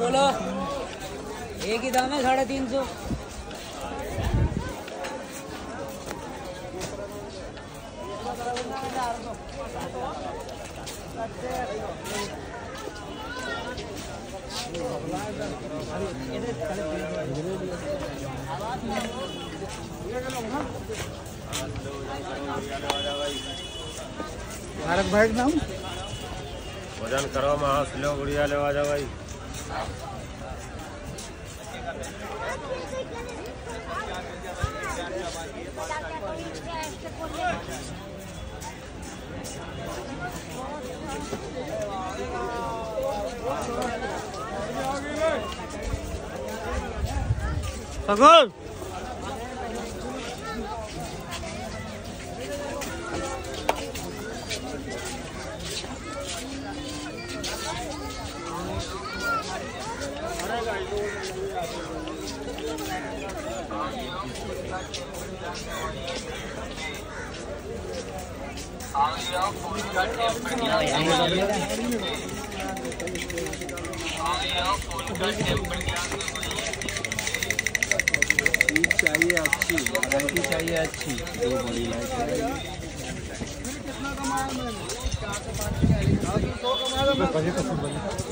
बोलो। एक ही दाम है साढ़े तीन सौ। भारत भाई नाम? वज़न करो मास लो गुड़िया लेवा जाओ भाई। सगोल चाहिए अच्छी। वैरायटी चाहिए अच्छी। दो बड़ी लाइट।